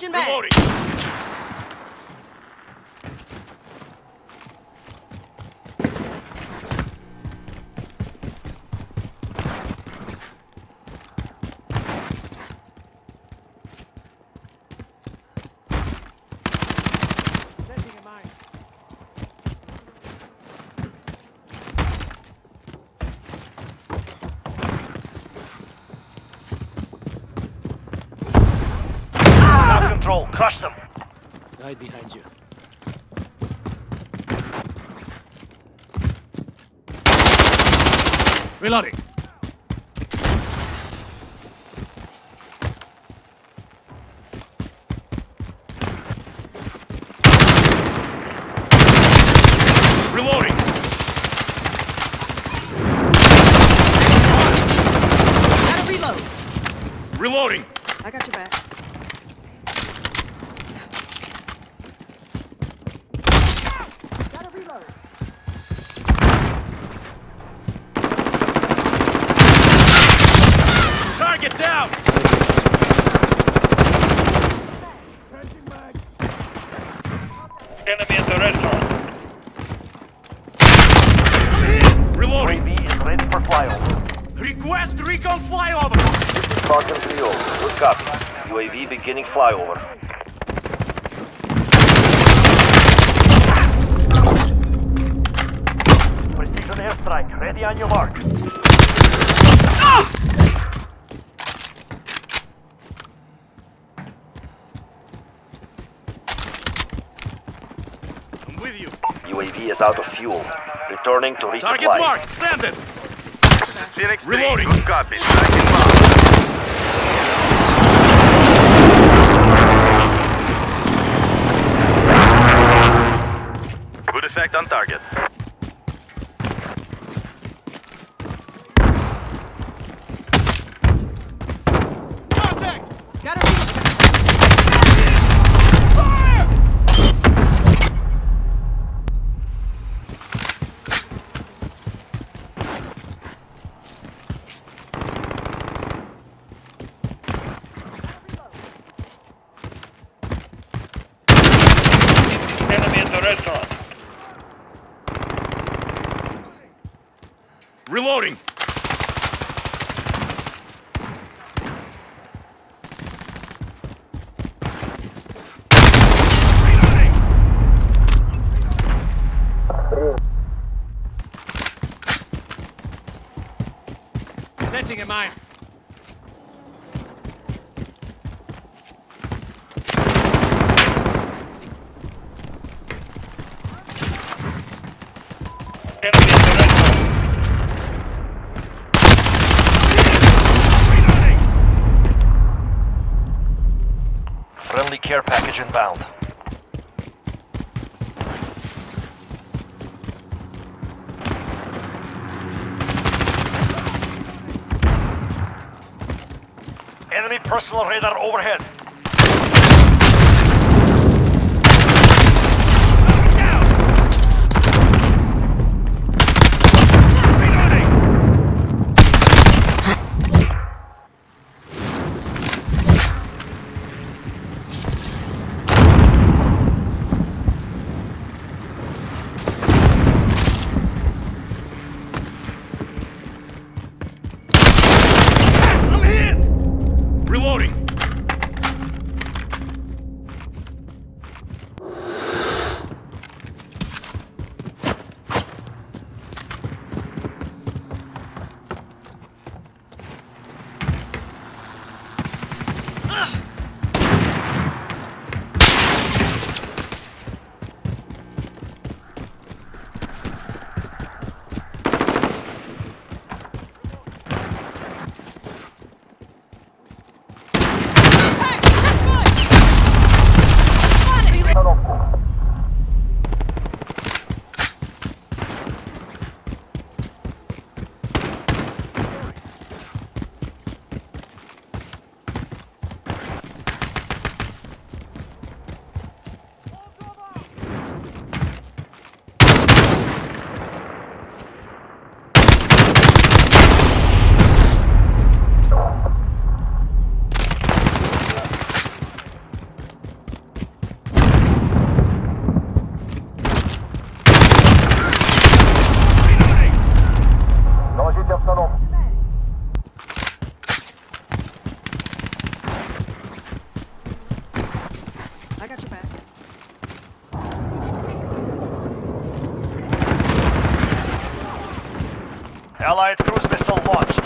Changing bags. Reloading! Crush them. Right behind you. Reloading. Reloading! Gotta reload. Reloading! I got your back. Gotta reload. Target down! Enemy at the restaurant. Reloading! UAV is ready for flyover. Request recon flyover! This is Falcon 3 Good copy. UAV beginning flyover. Precision airstrike. Ready on your mark. I'm with you. UAV is out of fuel. Returning to resupply. Target marked! Send it! Phoenix Reloading. 3, good copy. Striking mark. Effect on target. Contact! Gotta reload. Enemy at the restaurant. Reloading! Setting a mine. Enemy at the restaurant. Friendly care package inbound. Enemy personal radar overhead. Allied cruise missile launched.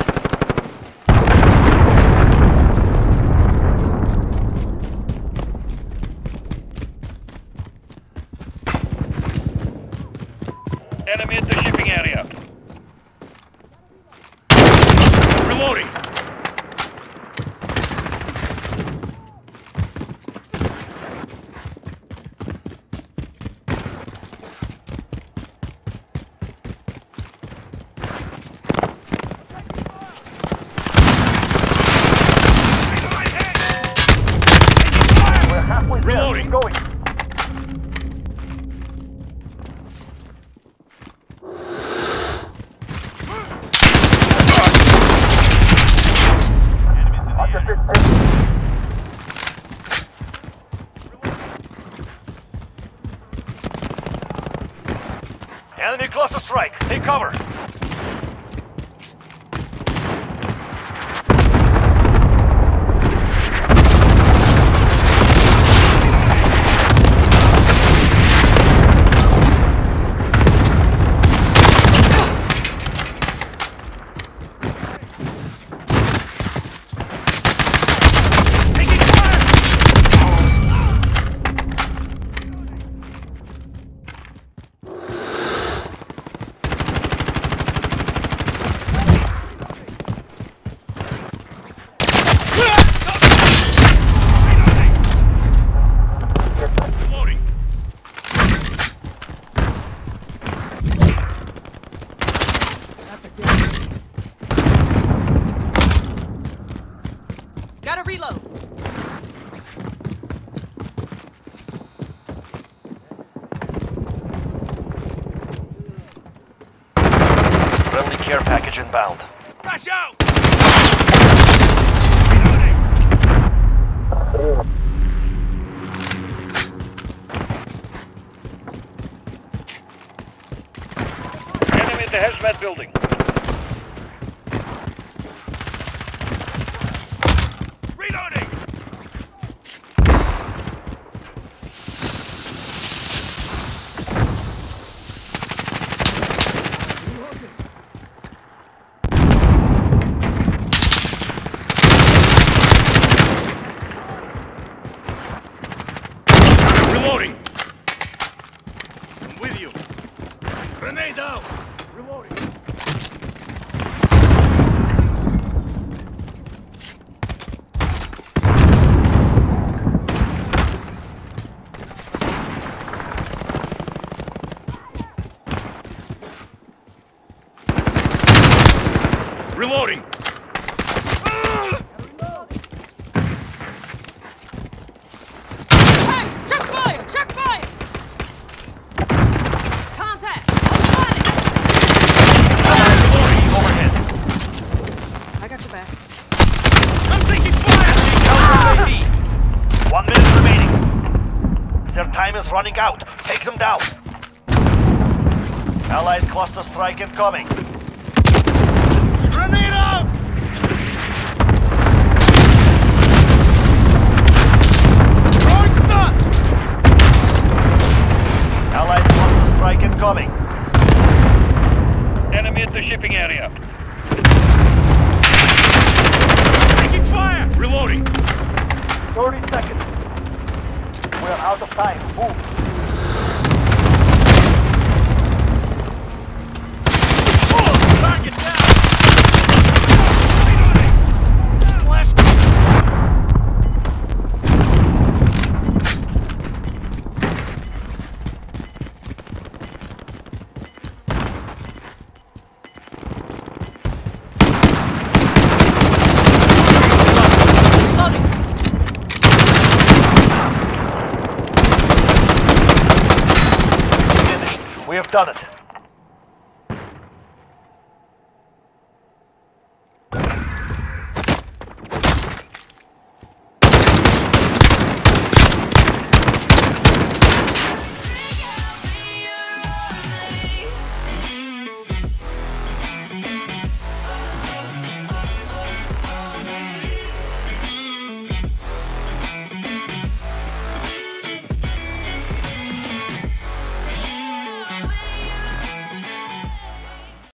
Enemy at the shipping area. Reloading. We're halfway there. Reloading. Keep going. Enemy cluster strike. Take cover. Taking fire. Reloading. Gotta reload. Friendly care package inbound. Rush out. Enemy at the hazmat building. Reloading. Reloading. I'm with you. Grenade out. Reloading. Reloading. Hey, check fire! Check fire! Contact! Spotted! Reloading. Overhead. I got your back. I'm taking fire. One minute remaining. Their time is running out. Take them down. Allied cluster strike incoming. Grenade out. Throwing. Allied cluster strike incoming. Enemy at the shipping area. Taking fire. Reloading. 30 seconds. We're out of time. Move. Done it.